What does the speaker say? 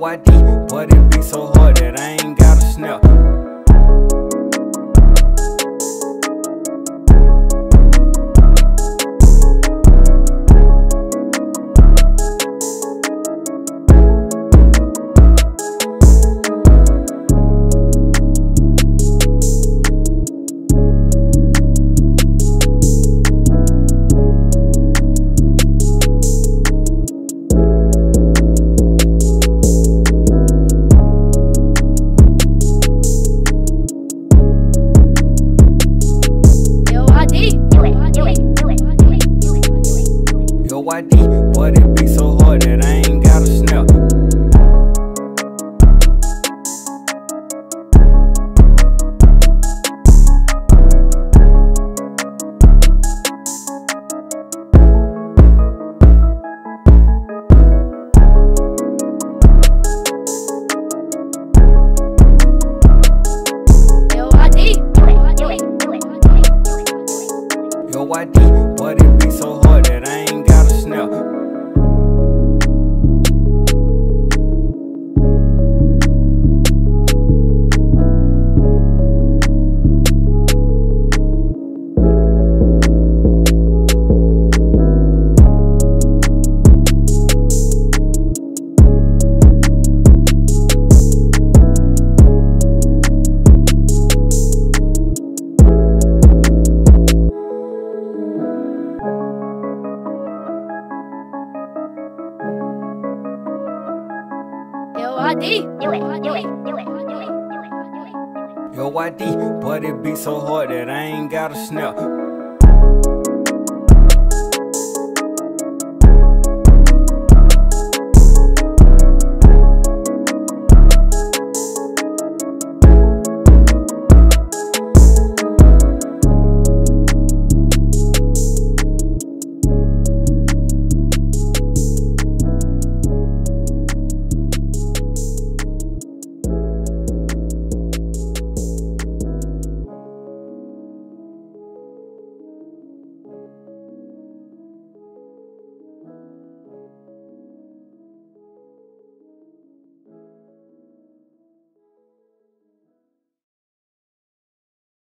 Yo, ID, but it be so hard that I ain't got a snap. But it be so hard that I ain't got a snap. Yo, ID, but it be so hard that I ain't Yo, ID. Yo, ID, but it be so hard that I ain't got a snap.